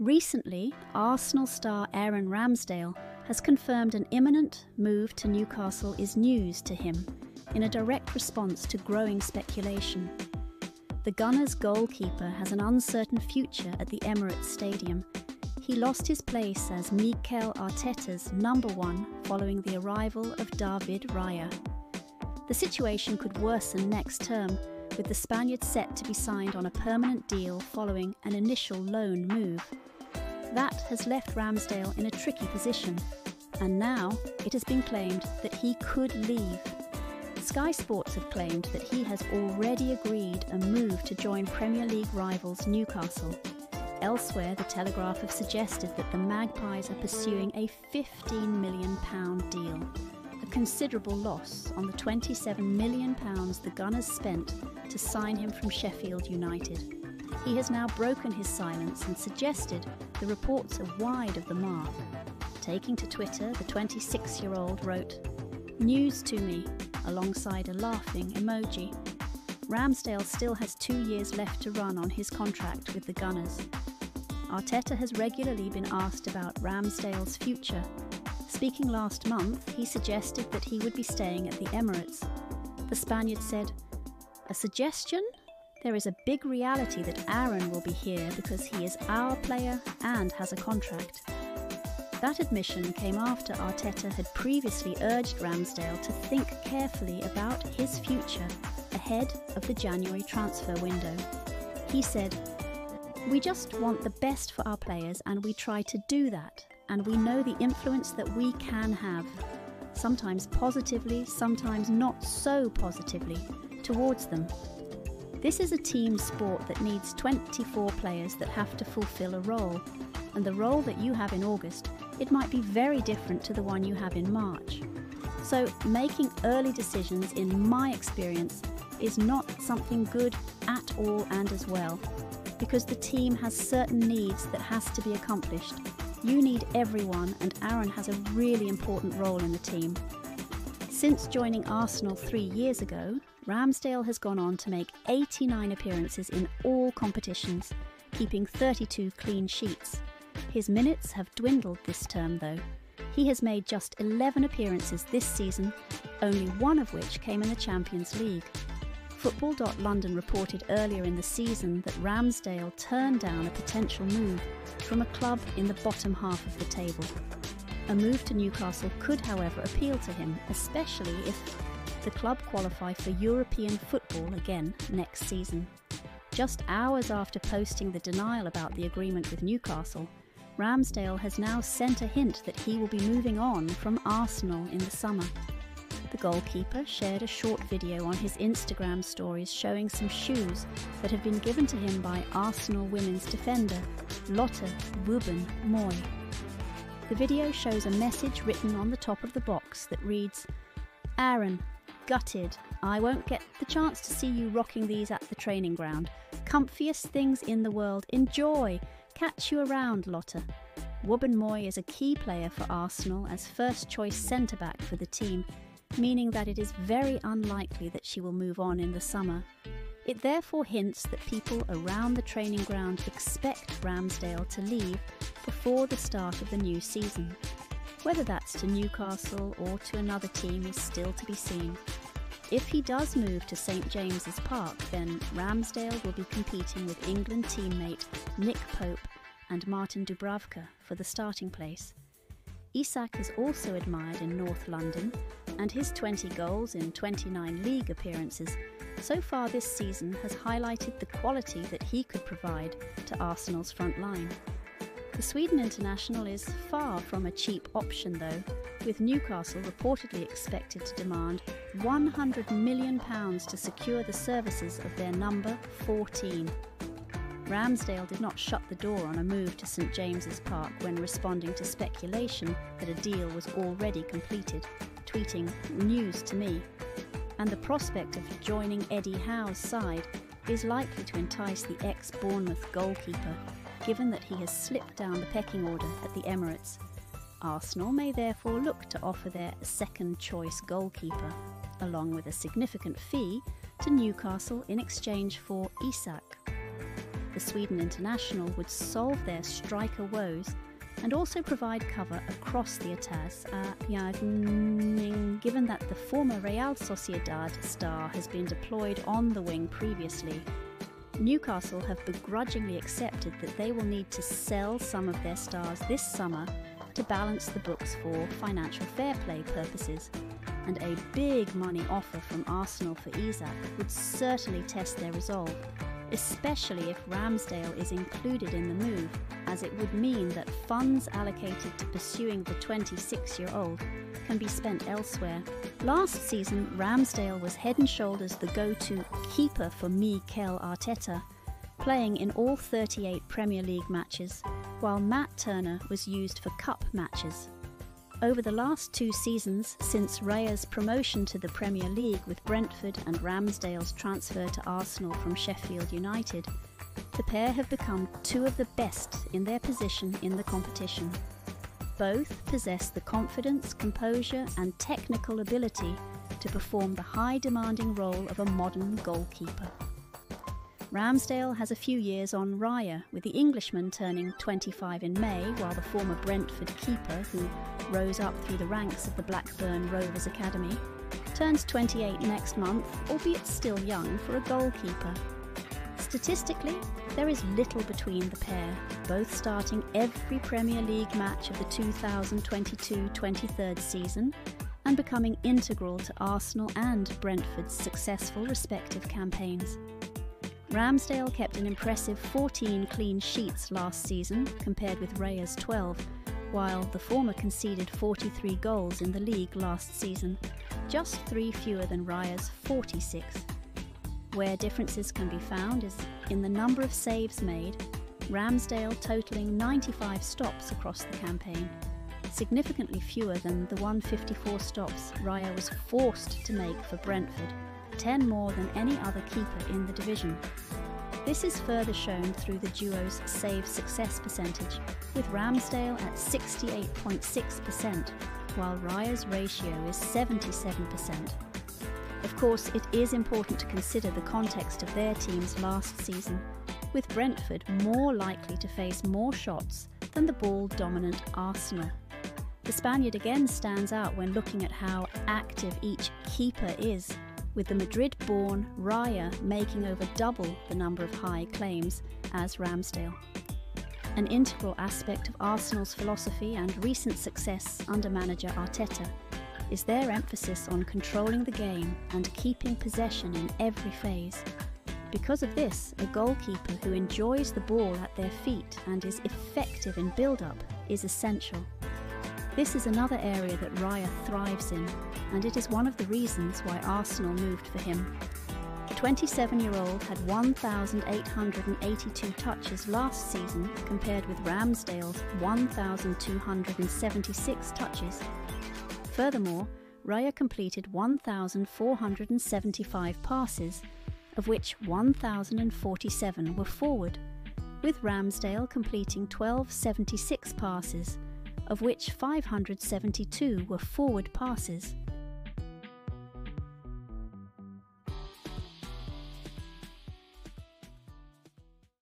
Recently, Arsenal star Aaron Ramsdale has confirmed an imminent move to Newcastle is news to him in a direct response to growing speculation. The Gunners' goalkeeper has an uncertain future at the Emirates Stadium. He lost his place as Mikel Arteta's number one following the arrival of David Raya. The situation could worsen next term, with the Spaniard set to be signed on a permanent deal following an initial loan move. That has left Ramsdale in a tricky position, and now it has been claimed that he could leave. Sky Sports have claimed that he has already agreed a move to join Premier League rivals Newcastle. Elsewhere, the Telegraph have suggested that the Magpies are pursuing a £15 million deal, considerable loss on the £27 million the Gunners spent to sign him from Sheffield United. He has now broken his silence and suggested the reports are wide of the mark. Taking to Twitter, the 26 year old wrote, News to me, alongside a laughing emoji. Ramsdale still has two years left to run on his contract with the Gunners. Arteta has regularly been asked about Ramsdale's future. Speaking last month, he suggested that he would be staying at the Emirates. The Spaniard said, A suggestion? There is a big reality that Aaron will be here because he is our player and has a contract. That admission came after Arteta had previously urged Ramsdale to think carefully about his future ahead of the January transfer window. He said, We just want the best for our players and we try to do that, and we know the influence that we can have, sometimes positively, sometimes not so positively, towards them. This is a team sport that needs 24 players that have to fulfill a role, and the role that you have in August, it might be very different to the one you have in March. So, making early decisions, in my experience, is not something good at all and as well, because the team has certain needs that has to be accomplished. You need everyone, and Aaron has a really important role in the team. Since joining Arsenal three years ago, Ramsdale has gone on to make 89 appearances in all competitions, keeping 32 clean sheets. His minutes have dwindled this term though. He has made just 11 appearances this season, only one of which came in the Champions League. Football.London reported earlier in the season that Ramsdale turned down a potential move from a club in the bottom half of the table. A move to Newcastle could, however, appeal to him, especially if the club qualify for European football again next season. Just hours after posting the denial about the agreement with Newcastle, Ramsdale has now sent a hint that he will be moving on from Arsenal in the summer. The goalkeeper shared a short video on his Instagram stories showing some shoes that have been given to him by Arsenal women's defender Lotte Wubben Moy. The video shows a message written on the top of the box that reads Aaron, gutted. I won't get the chance to see you rocking these at the training ground. Comfiest things in the world. Enjoy. Catch you around, Lotte. Wubben-Moy is a key player for Arsenal as first choice centre back for the team, meaning that it is very unlikely that she will move on in the summer. It therefore hints that people around the training ground expect Ramsdale to leave before the start of the new season. Whether that's to Newcastle or to another team is still to be seen. If he does move to St James's Park, then Ramsdale will be competing with England teammate Nick Pope and Martin Dubravka for the starting place. Isak is also admired in North London, and his 20 goals in 29 league appearances so far this season has highlighted the quality that he could provide to Arsenal's front line. The Sweden international is far from a cheap option, though, with Newcastle reportedly expected to demand £100 million to secure the services of their number 14. Ramsdale did not shut the door on a move to St James's Park when responding to speculation that a deal was already completed, tweeting, News to me. And the prospect of joining Eddie Howe's side is likely to entice the ex Bournemouth goalkeeper given that he has slipped down the pecking order at the Emirates. Arsenal may therefore look to offer their second choice goalkeeper, along with a significant fee, to Newcastle in exchange for Isak. The Sweden international, would solve their striker woes and also provide cover across the Atas, uh, given that the former Real Sociedad star has been deployed on the wing previously. Newcastle have begrudgingly accepted that they will need to sell some of their stars this summer to balance the books for financial fair play purposes, and a big money offer from Arsenal for Isak would certainly test their resolve, especially if Ramsdale is included in the move, as it would mean that funds allocated to pursuing the 26 year old can be spent elsewhere. Last season, Ramsdale was head and shoulders the go to keeper for Mikel Arteta, playing in all 38 Premier League matches, while Matt Turner was used for cup matches. Over the last two seasons, since Raya's promotion to the Premier League with Brentford and Ramsdale's transfer to Arsenal from Sheffield United, the pair have become two of the best in their position in the competition. Both possess the confidence, composure, and technical ability to perform the high demanding role of a modern goalkeeper. Ramsdale has a few years on Raya, with the Englishman turning 25 in May, while the former Brentford keeper, who rose up through the ranks of the Blackburn Rovers Academy, turns 28 next month, albeit still young for a goalkeeper. Statistically, there is little between the pair, both starting every Premier League match of the 2022 23 season and becoming integral to Arsenal and Brentford's successful respective campaigns. Ramsdale kept an impressive 14 clean sheets last season, compared with Raya's 12, while the former conceded 43 goals in the league last season, just three fewer than Raya's 46. Where differences can be found is in the number of saves made, Ramsdale totalling 95 stops across the campaign, significantly fewer than the 154 stops Raya was forced to make for Brentford, 10 more than any other keeper in the division. This is further shown through the duo's save success percentage, with Ramsdale at 68.6%, while Raya's ratio is 77%. Of course, it is important to consider the context of their teams last season, with Brentford more likely to face more shots than the ball dominant Arsenal. The Spaniard again stands out when looking at how active each keeper is, with the Madrid born Raya making over double the number of high claims as Ramsdale. An integral aspect of Arsenal's philosophy and recent success under manager Arteta is their emphasis on controlling the game and keeping possession in every phase. Because of this, a goalkeeper who enjoys the ball at their feet and is effective in build up is essential. This is another area that Raya thrives in, and it is one of the reasons why Arsenal moved for him. The 27 year old had 1,882 touches last season compared with Ramsdale's 1,276 touches Furthermore, Raya completed 1,475 passes, of which 1,047 were forward, with Ramsdale completing 1,276 passes, of which 572 were forward passes.